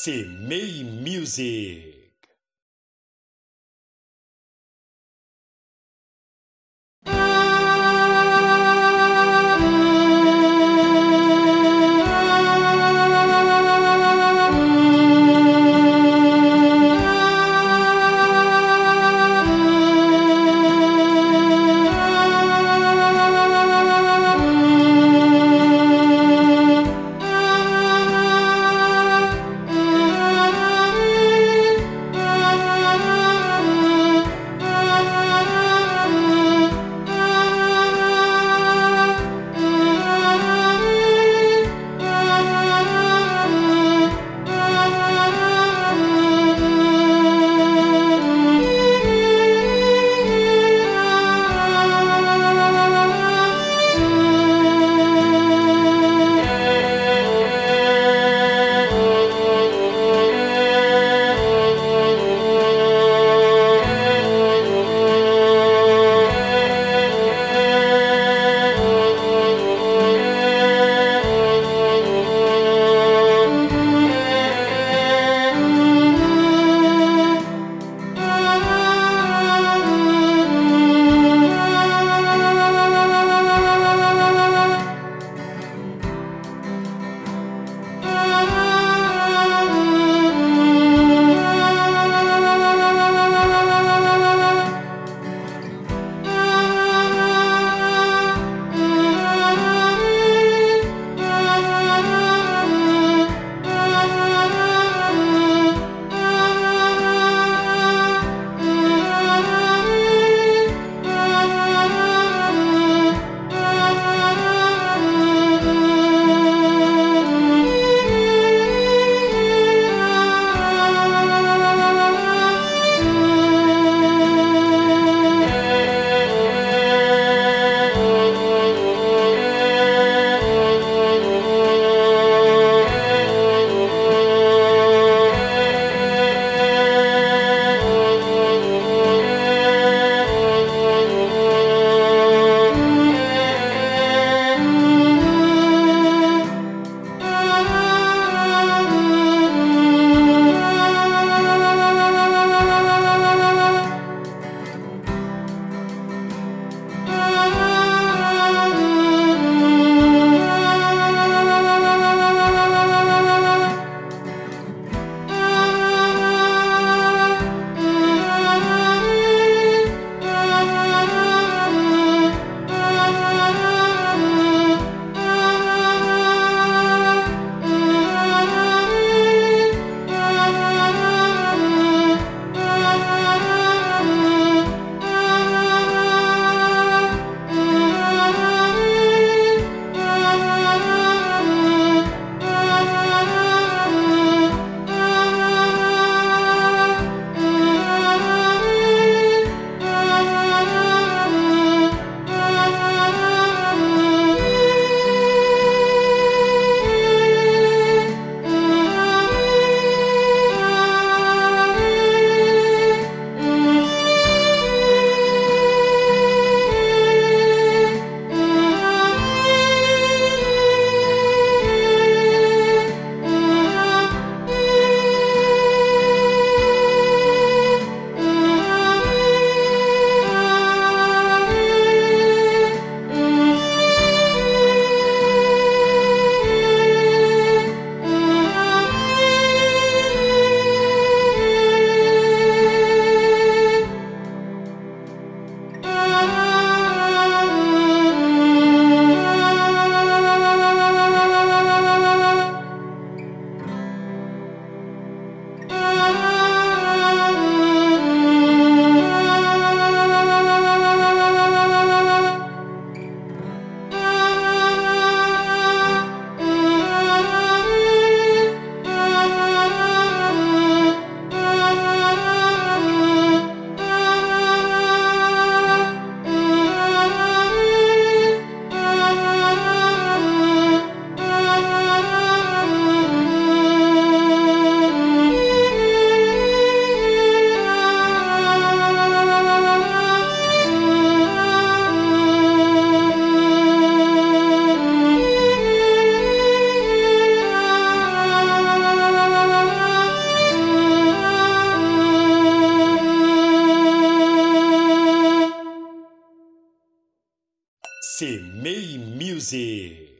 CMEI Music. Semei Music.